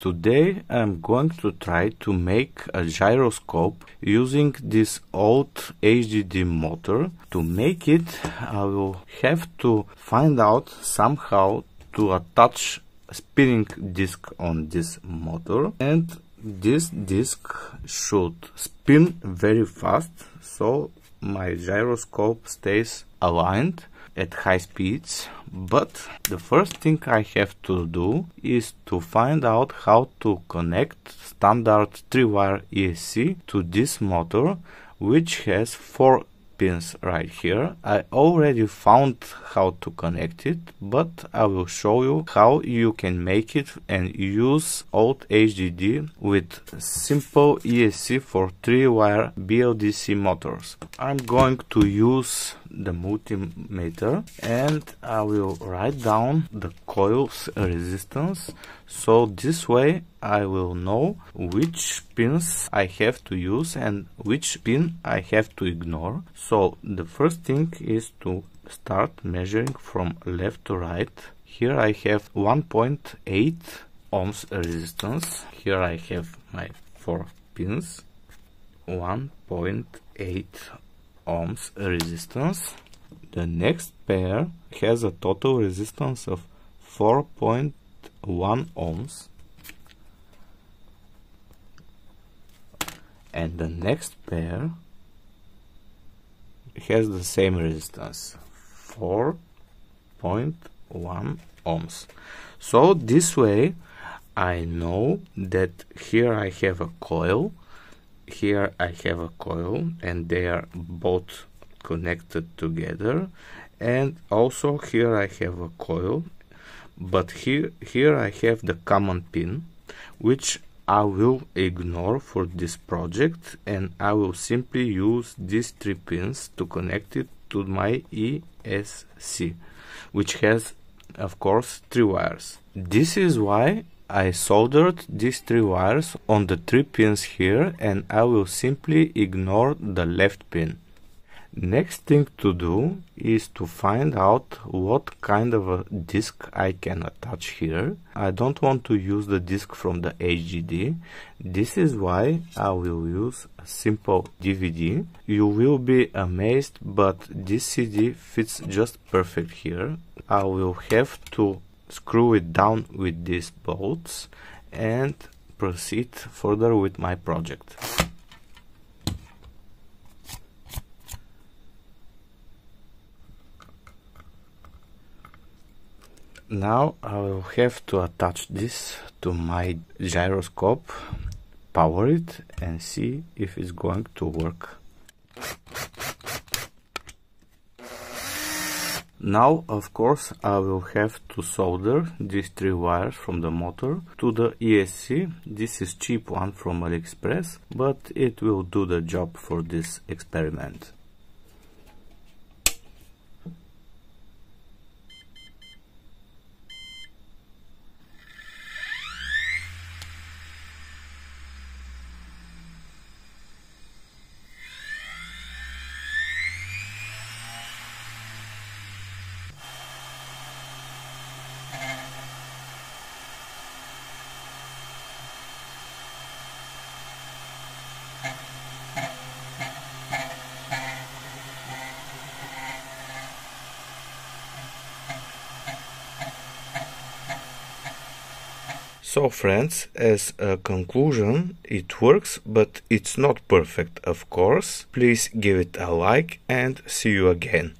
Today I'm going to try to make a gyroscope using this old HDD motor. To make it I will have to find out somehow to attach spinning disc on this motor and this disc should spin very fast so my gyroscope stays aligned at high speeds but the first thing I have to do is to find out how to connect standard 3-wire ESC to this motor which has 4 pins right here. I already found how to connect it, but I will show you how you can make it and use old HDD with simple ESC for 3-wire BLDC motors. I'm going to use the multimeter and I will write down the coil's resistance so this way I will know which pins I have to use and which pin I have to ignore. So the first thing is to start measuring from left to right. Here I have 1.8 ohms resistance. Here I have my four pins. 1.8 ohms resistance. The next pair has a total resistance of 4.1 ohms. And the next pair has the same resistance 4.1 ohms. So this way I know that here I have a coil here I have a coil and they are both connected together and also here I have a coil but here here I have the common pin which I will ignore for this project and I will simply use these three pins to connect it to my ESC which has of course three wires. This is why I soldered these three wires on the three pins here and I will simply ignore the left pin. Next thing to do is to find out what kind of a disk I can attach here. I don't want to use the disk from the HDD. This is why I will use a simple DVD. You will be amazed but this CD fits just perfect here. I will have to screw it down with these bolts and proceed further with my project. Now I will have to attach this to my gyroscope, power it and see if it's going to work. Now, of course, I will have to solder these three wires from the motor to the ESC. This is cheap one from AliExpress, but it will do the job for this experiment. So friends, as a conclusion, it works, but it's not perfect of course. Please give it a like and see you again.